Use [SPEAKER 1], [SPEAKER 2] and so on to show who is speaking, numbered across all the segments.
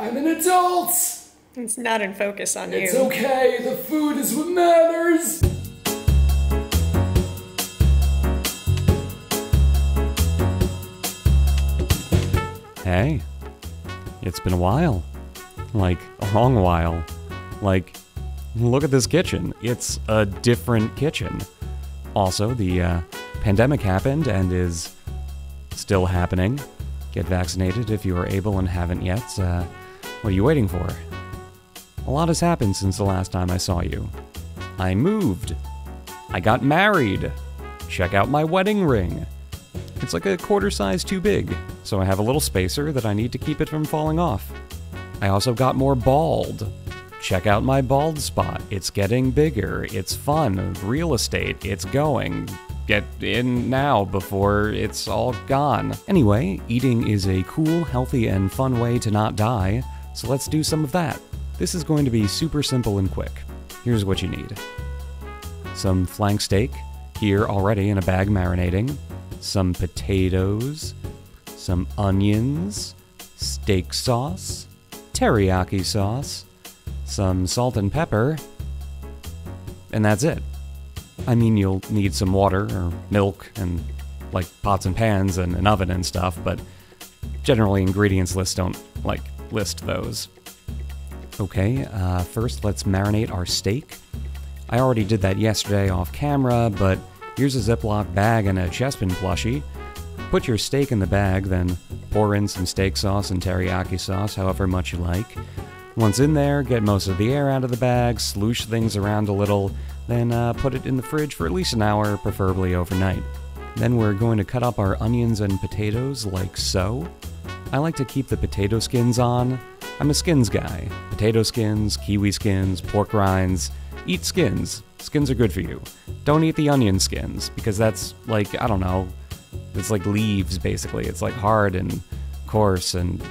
[SPEAKER 1] I'm an adult!
[SPEAKER 2] It's not in focus on
[SPEAKER 1] It's
[SPEAKER 2] you.
[SPEAKER 1] It's okay, the food is what matters!
[SPEAKER 3] Hey, it's been a while. Like, a long while. Like, look at this kitchen. It's a different kitchen. Also, the uh, pandemic happened and is still happening. Get vaccinated if you are able and haven't yet. Uh, what are you waiting for? A lot has happened since the last time I saw you. I moved. I got married. Check out my wedding ring. It's like a quarter size too big, so I have a little spacer that I need to keep it from falling off. I also got more bald. Check out my bald spot. It's getting bigger. It's fun. Real estate. It's going. Get in now before it's all gone. Anyway, eating is a cool, healthy, and fun way to not die, so let's do some of that. This is going to be super simple and quick. Here's what you need some flank steak, here already in a bag marinating, some potatoes, some onions, steak sauce, teriyaki sauce, some salt and pepper, and that's it. I mean, you'll need some water or milk and like pots and pans and an oven and stuff, but generally ingredients lists don't like list those. Okay, uh, first let's marinate our steak. I already did that yesterday off camera, but here's a Ziploc bag and a Chespin plushie. Put your steak in the bag, then pour in some steak sauce and teriyaki sauce, however much you like. Once in there, get most of the air out of the bag, sloosh things around a little, then uh, put it in the fridge for at least an hour, preferably overnight. Then we're going to cut up our onions and potatoes like so. I like to keep the potato skins on. I'm a skins guy. Potato skins, kiwi skins, pork rinds. Eat skins. Skins are good for you. Don't eat the onion skins, because that's like, I don't know, it's like leaves basically. It's like hard and coarse and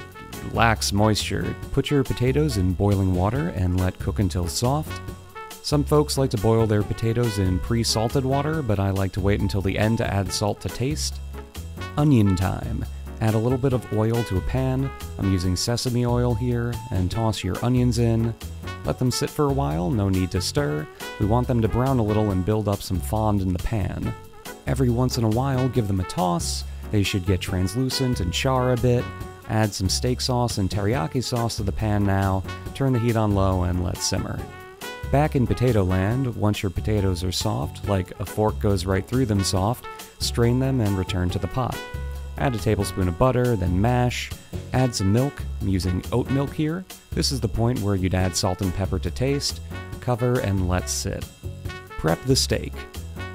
[SPEAKER 3] lacks moisture. Put your potatoes in boiling water and let cook until soft. Some folks like to boil their potatoes in pre salted water, but I like to wait until the end to add salt to taste. Onion time. Add a little bit of oil to a pan. I'm using sesame oil here, and toss your onions in. Let them sit for a while, no need to stir. We want them to brown a little and build up some fond in the pan. Every once in a while, give them a toss. They should get translucent and char a bit. Add some steak sauce and teriyaki sauce to the pan now. Turn the heat on low and let simmer. Back in potato land, once your potatoes are soft, like a fork goes right through them soft, strain them and return to the pot. Add a tablespoon of butter, then mash. Add some milk. I'm using oat milk here. This is the point where you'd add salt and pepper to taste. Cover and let sit. Prep the steak.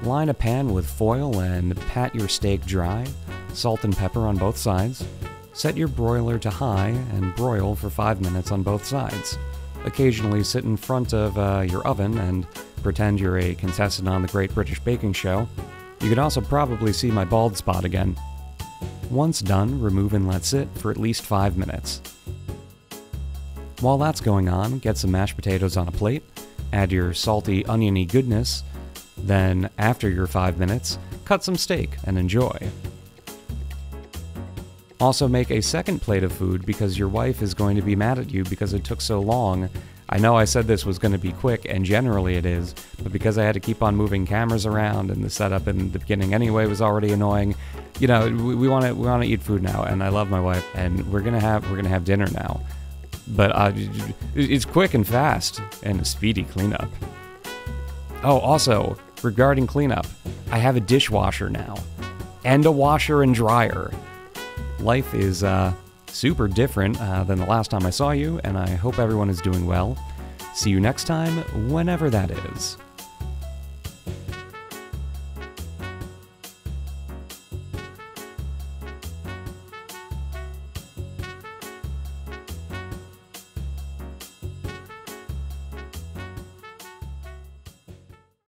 [SPEAKER 3] Line a pan with foil and pat your steak dry. Salt and pepper on both sides. Set your broiler to high and broil for 5 minutes on both sides. Occasionally sit in front of uh, your oven and pretend you're a contestant on the Great British Baking Show. You can also probably see my bald spot again. Once done, remove and let sit for at least 5 minutes. While that's going on, get some mashed potatoes on a plate, add your salty, oniony goodness, then, after your 5 minutes, cut some steak and enjoy. Also, make a second plate of food because your wife is going to be mad at you because it took so long. I know I said this was going to be quick, and generally it is, but because I had to keep on moving cameras around and the setup in the beginning anyway was already annoying, you know, we want to we want to eat food now, and I love my wife, and we're gonna have we're gonna have dinner now. But uh, it's quick and fast and a speedy cleanup. Oh, also regarding cleanup, I have a dishwasher now, and a washer and dryer life is uh, super different uh, than the last time I saw you, and I hope everyone is doing well. See you next time, whenever that is.